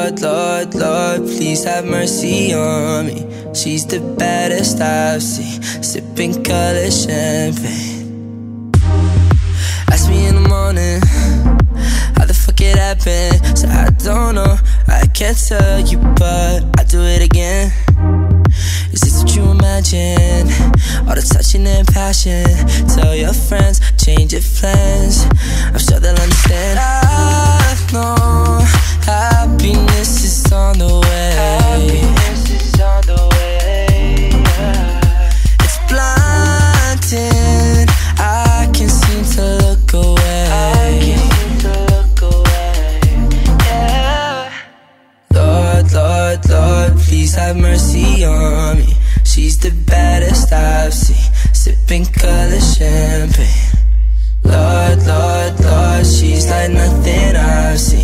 Lord, Lord, Lord, please have mercy on me. She's the baddest I've seen, sipping color champagne. Ask me in the morning, how the fuck it happened? So I don't know, I can't tell you, but I do it again. Is this what you imagine? All the touching and passion. Tell your friends, change your plans. I'm sure they'll understand. I know Lord, Lord, please have mercy on me. She's the baddest I've seen, sipping color champagne. Lord, Lord, Lord, she's like nothing I've seen.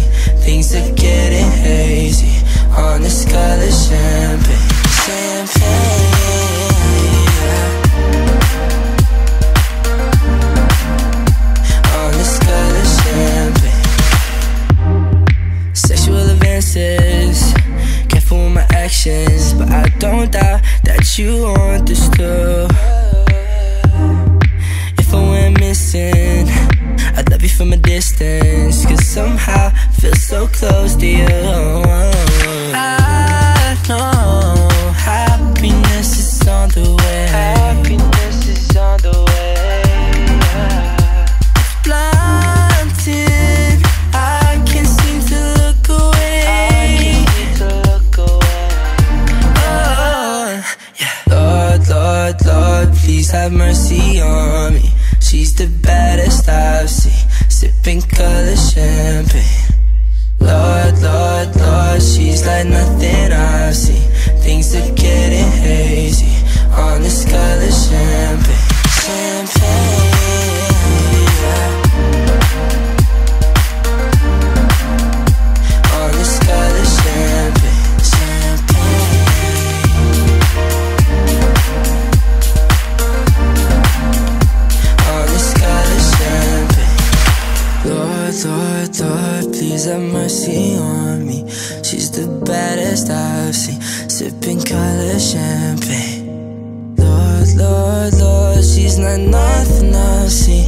Actions, but I don't doubt that you understood. If I went missing, I'd love you from a distance, cause somehow I feel so close to you. Please have mercy on me. She's the baddest I've seen, sipping color champagne. Lord, Lord, Lord, she's like nothing Lord, Lord, please have mercy on me. She's the baddest I've seen, sipping color champagne. Lord, Lord, Lord, she's not nothing I've seen.